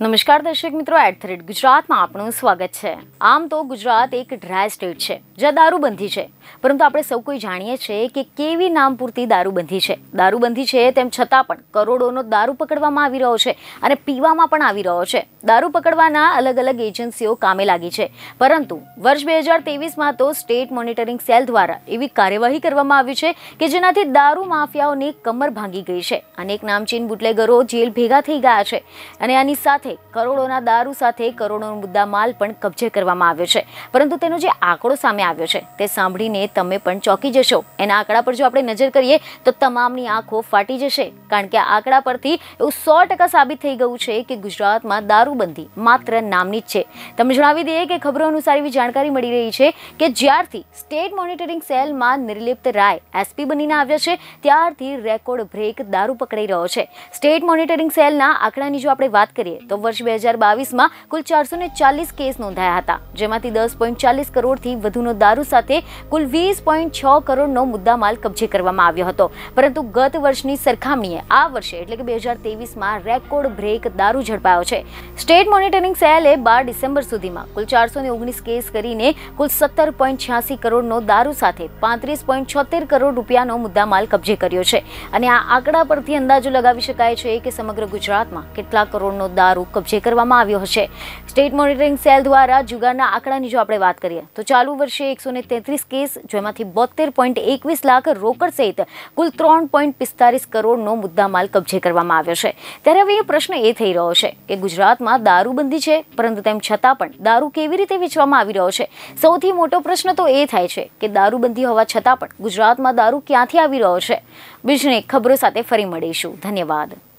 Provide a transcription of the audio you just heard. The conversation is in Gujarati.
નમસ્કાર દર્શક મિત્રો એટ રેટ ગુજરાતમાં આપનું સ્વાગત છે. આમ તો ગુજરાત એક ડ્રાય સ્ટેટ છે, જ્યાં દારૂબંધી છે. પરંતુ આપણે સૌ કોઈ જાણીએ છીએ કે કેવી નામ પૂરતી દારૂબંધી છે. દારૂબંધી છે તેમ છતાં પણ કરોડોનો દારૂ પકડવામાં આવી રહ્યો છે અને પીવામાં પણ આવી રહ્યો છે. દારૂ પકડવાના અલગ અલગ એજન્સીઓ કામે લાગી છે. પરંતુ વર્ષ બે હજાર તેવીસમાં તો સ્ટેટ મોનિટરિંગ સેલ દ્વારા એવી કાર્યવાહી કરવામાં આવી છે કે જેનાથી દારૂ માફિયાઓની કમર ભાંગી ગઈ છે. અનેક નામચીન બુટલેગરો જેલ ભેગા થઈ ગયા છે અને આની સાથે કરોડોના દારૂ સાથે કરોડોનો મુદ્દા માલ પણ કબજે કરવામાં આવ્યો છે. પરંતુ તેનો જે આંકડો સામે આવ્યો છે, તે સાંભળીને તમે પણ ચોંકી જશો. એના આંકડા પર જો આપણે નજર કરીએ, તો તમામની આંખો ફાટી જશે. કારણ કે આંકડા પરથી એવું સો ટકા સાબિત થઈ ગયું છે કે ગુજરાતમાં દારૂબંધી માત્ર નામની જ છે. તમને જણાવી દઈએ કે ખબરો અનુસાર એવી જાણકારી મળી રહી છે કે જ્યારથી સ્ટેટ મોનિટરિંગ સેલમાં નિર્લિપ્ત રાય એસપી બનીને આવ્યા છે, ત્યારથી રેકોર્ડ બ્રેક દારૂ પકડાઈ રહ્યો છે. સ્ટેટ મોનિટરિંગ સેલના આંકડાની જો આપણે વાત કરીએ, તો વર્ષ બે હજાર બાવીસમાં કુલ ચારસો ચાલીસ કેસ નોંધાયા હતા, જેમાંથી દસ પોઈન્ટ ચાલીસ કરોડથી વધુનો દારૂ સાથે કુલ વીસ પોઈન્ટ છ કરોડનો મુદ્દામાલ કબજે કરવામાં આવ્યો હતો. પરંતુ ગત વર્ષની સરખામણીએ આ વર્ષે એટલે કે બે હજાર તેવીસમાં રેકોર્ડ બ્રેક દારૂ ઝડપાયો છે. સ્ટેટ મોનિટરિંગ સેલે બાર ડિસેમ્બર સુધીમાં કુલ ચારસો ઓગણીસ કેસ કરીને કુલ સત્તર પોઈન્ટ છ્યાસી કરોડનો દારૂ સાથે પાંત્રીસ પોઈન્ટ છોતેર કરોડ રૂપિયાનો મુદ્દામાલ કબજે કર્યો છે. અને આ આંકડા પરથી અંદાજો લગાવી શકાય છે કે સમગ્ર ગુજરાતમાં કેટલા કરોડનો દારૂ કબજે કરવામાં આવ્યો હશે. સ્ટેટ મોનિટરિંગ સેલ દ્વારા જુગારના આંકડાની જો આપણે વાત કરીએ, તો ચાલુ વર્ષે એકસો કેસ, જેમાંથી બોતેર એકવીસ લાખ રોકડ સહિત કુલ ત્રણ પિસ્તાલીસ કરોડનો મુદ્દામાલ કબજે કરવામાં આવ્યો છે. ત્યારે હવે એ પ્રશ્ન એ થઈ રહ્યો છે કે ગુજરાતમાં દારૂબંધી છે, પરંતુ તેમ છતાં પણ દારૂ કેવી રીતે વેચવામાં આવી રહ્યો છે? સૌથી મોટો પ્રશ્ન તો એ થાય છે કે દારૂબંધી હોવા છતાં પણ ગુજરાતમાં દારૂ ક્યાંથી આવી રહ્યો છે? બીજને ખબરો સાથે ફરી મળીશું. ધન્યવાદ.